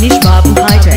nicht warten, weiter.